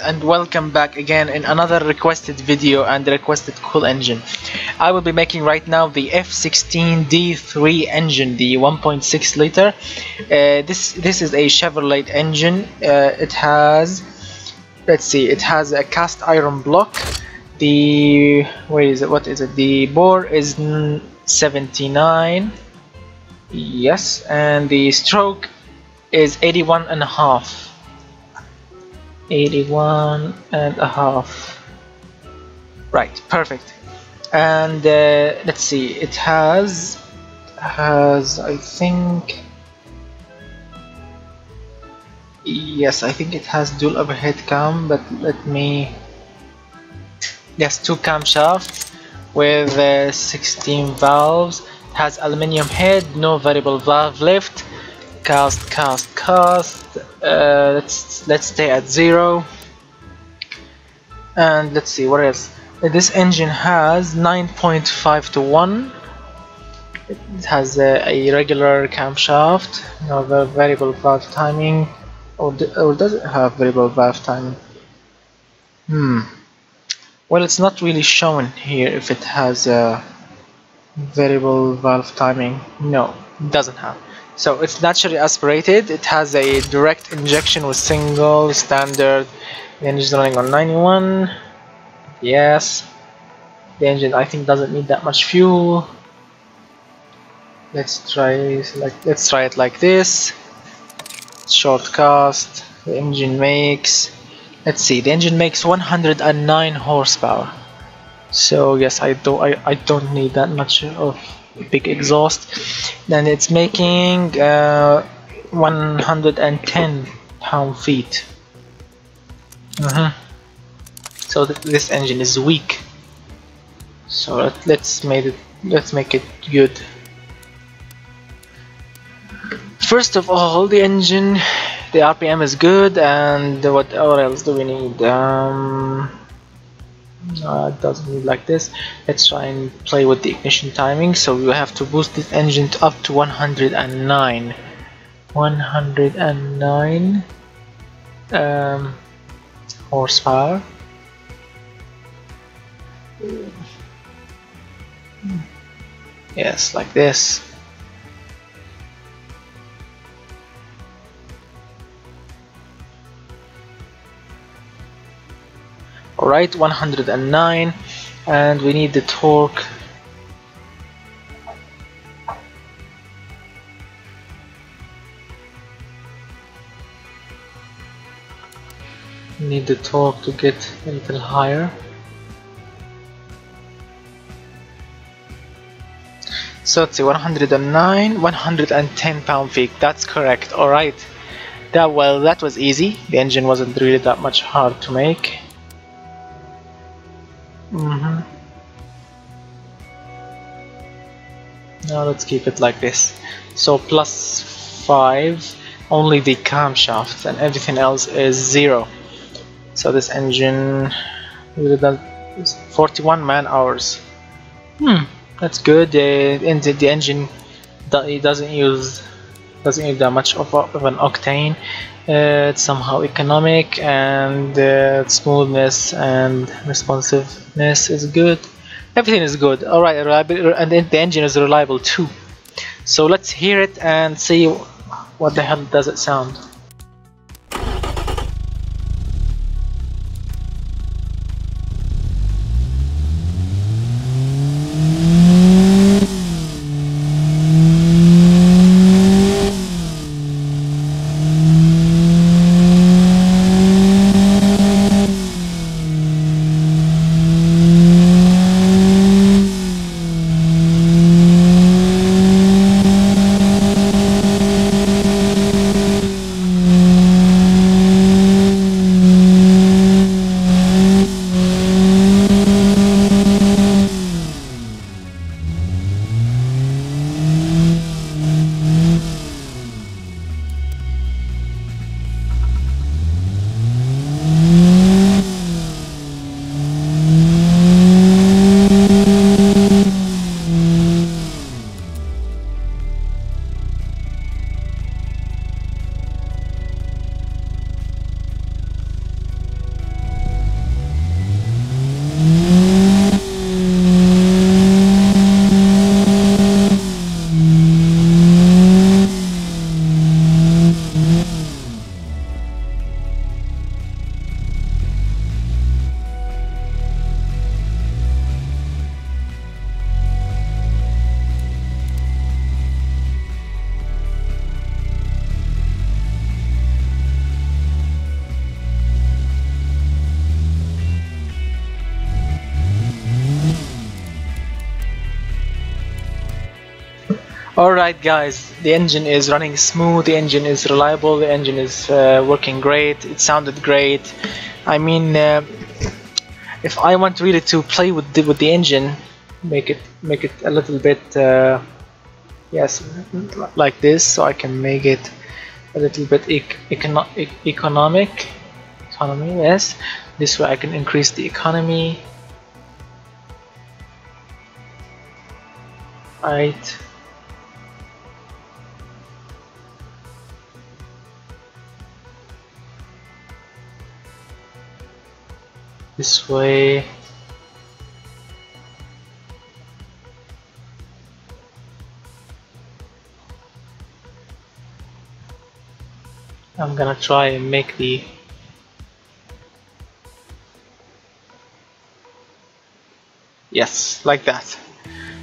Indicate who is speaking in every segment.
Speaker 1: and welcome back again in another requested video and requested cool engine. I will be making right now the F16D3 engine the 1.6 liter. Uh, this this is a Chevrolet engine. Uh, it has let's see it has a cast iron block. The where is it? What is it? The bore is 79 yes and the stroke is 81 and a half 81 and a half. Right perfect. And uh, let's see it has has I think yes I think it has dual overhead cam but let me yes two camshafts with uh, 16 valves. It has aluminium head no variable valve lift cast cast cast. Uh, let's let's stay at zero. And let's see what else? This engine has 9.5 to 1 it has a, a regular camshaft no variable valve timing. Or, or does it have variable valve timing? Hmm. Well it's not really shown here if it has a variable valve timing. No it doesn't have so it's naturally aspirated. It has a direct injection with single standard. The engine running on 91 yes. The engine I think doesn't need that much fuel. Let's try like let's try it like this. Short cast the engine makes let's see the engine makes 109 horsepower. So yes I don't I, I don't need that much of big exhaust then it's making uh, 110 pound feet uh -huh. so th this engine is weak. So let, let's make it let's make it good. First of all the engine the RPM is good and what, what else do we need? Um, uh, it doesn't need like this. Let's try and play with the ignition timing. So we have to boost this engine up to 109 109 um, horsepower. Yes like this alright 109 and we need the torque. Need the torque to get a little higher. So let's see 109 110 pound feet that's correct. Alright. That well that was easy. The engine wasn't really that much hard to make Let's keep it like this. So plus 5, only the camshaft and everything else is 0. So this engine is 41 man hours. Hmm, that's good. The, the engine it doesn't use doesn't use that much of, of an octane uh, it's somehow economic and uh, smoothness and responsiveness is good everything is good. Alright and the engine is reliable too. So let's hear it and see what the hell does it sound Alright guys, the engine is running smooth, the engine is reliable, the engine is uh, working great, it sounded great. I mean, uh, if I want really to play with the, with the engine, make it make it a little bit, uh, yes, like this, so I can make it a little bit ec econo economic, economy, yes. This way I can increase the economy. Right. This way. I'm gonna try and make the yes like that.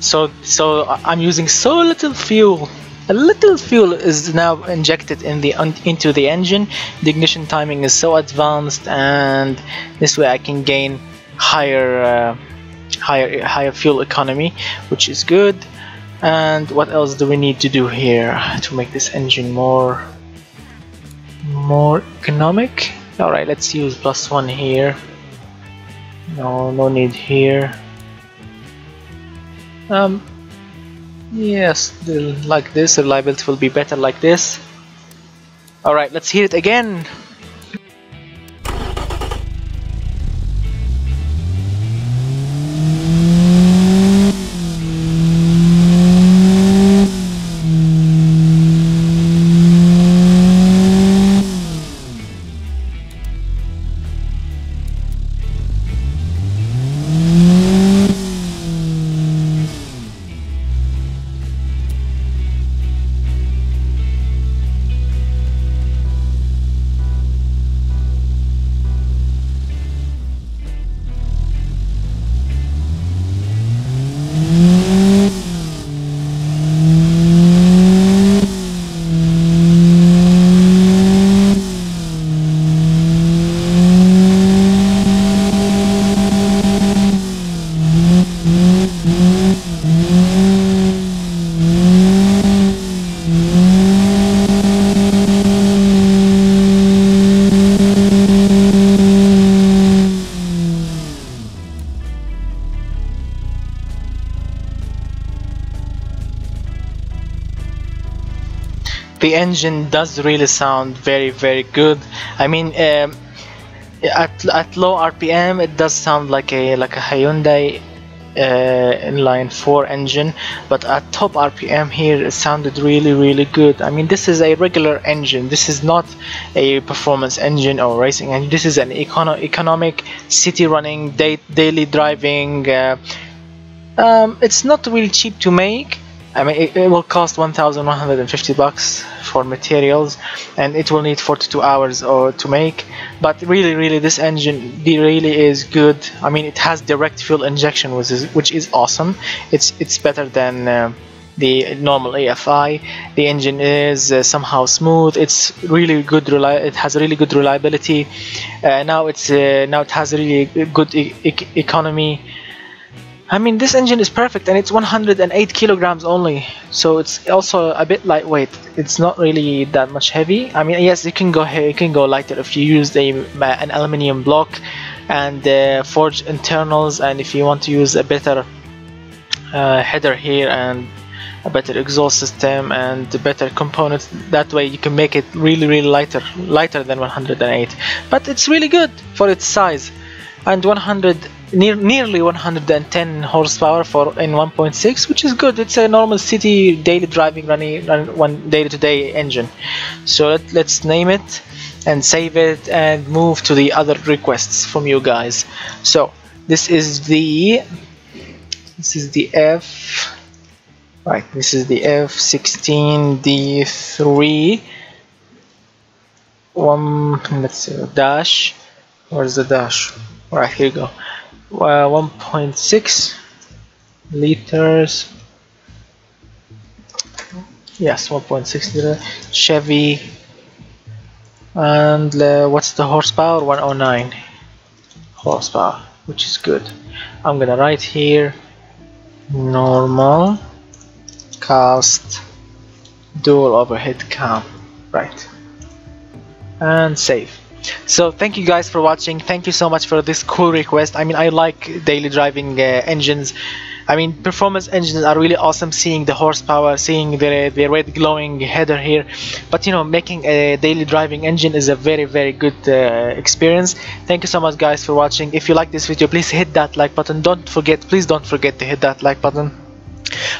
Speaker 1: So so I'm using so little fuel a little fuel is now injected in the into the engine. The ignition timing is so advanced and this way I can gain higher uh, higher higher fuel economy which is good. And what else do we need to do here to make this engine more more economic? Alright let's use plus one here. No no need here. Um, Yes, like this, reliability will be better like this. Alright, let's hear it again. The engine does really sound very very good. I mean um, at, at low RPM it does sound like a like a Hyundai uh, inline 4 engine but at top RPM here it sounded really really good. I mean this is a regular engine. This is not a performance engine or racing engine. This is an econo economic city running day daily driving uh, um, it's not really cheap to make I mean, it, it, will cost 1,150 bucks for materials, and it will need 42 hours or to make. But really, really, this engine really is good. I mean, it has direct fuel injection, which is which is awesome. It's it's better than uh, the normal EFI. The engine is uh, somehow smooth. It's really good. It has really good reliability. Uh, now it's uh, now it has really good e economy. I mean this engine is perfect and it's 108 kilograms only so it's also a bit lightweight. It's not really that much heavy. I mean yes you can go you can go lighter if you use a, an aluminium block and uh, forged internals and if you want to use a better uh, header here and a better exhaust system and better components that way you can make it really really lighter lighter than 108 but it's really good for its size and 100 near, nearly 110 horsepower for in 1.6 which is good. It's a normal city daily driving running run one day-to-day -day engine. So let, let's name it and save it and move to the other requests from you guys. So this is the this is the F right this is the F16D3 one let's see dash. Where's the dash? Right here you go uh, 1.6 liters. Yes 1.6 liter Chevy. And uh, what's the horsepower? 109 horsepower which is good. I'm gonna write here normal cast dual overhead cam. Right. And save so thank you guys for watching. Thank you so much for this cool request. I mean i like daily driving uh, engines. I mean performance engines are really awesome seeing the horsepower seeing the, the red glowing header here. But you know making a daily driving engine is a very very good uh, experience. Thank you so much guys for watching. If you like this video please hit that like button. Don't forget please don't forget to hit that like button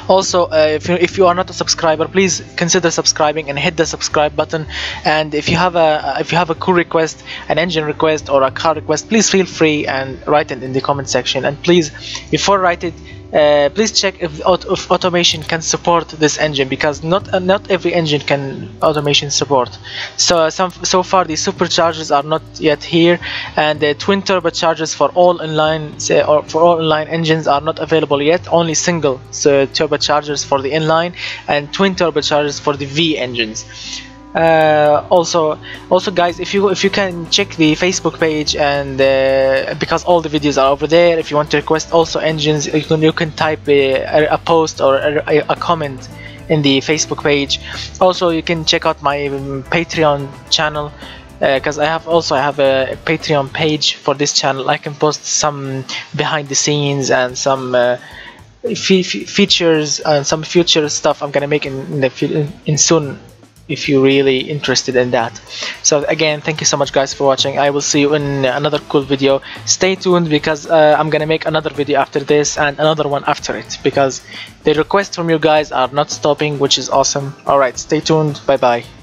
Speaker 1: also uh, if, you, if you are not a subscriber please consider subscribing and hit the subscribe button. And if you have a if you have a cool request an engine request or a car request please feel free and write it in the comment section. And please before write it uh, please check if, if, automation can support this engine because not uh, not every engine can automation support. So some so far the superchargers are not yet here and the twin turbochargers for all inline say, or for all inline engines are not available yet. Only single so turbochargers for the inline and twin turbochargers for the V engines uh, also also guys if you if you can check the facebook page and uh, because all the videos are over there if you want to request also engines you can, you can type a, a post or a, a, comment in the facebook page also you can check out my um, patreon channel because uh, I have also I have a Patreon page for this channel. I can post some behind the scenes and some uh, fe features and some future stuff I'm gonna make in, in the in soon if you're really interested in that. So again thank you so much guys for watching. I will see you in another cool video. Stay tuned because uh, I'm gonna make another video after this and another one after it because the requests from you guys are not stopping which is awesome. Alright stay tuned. Bye bye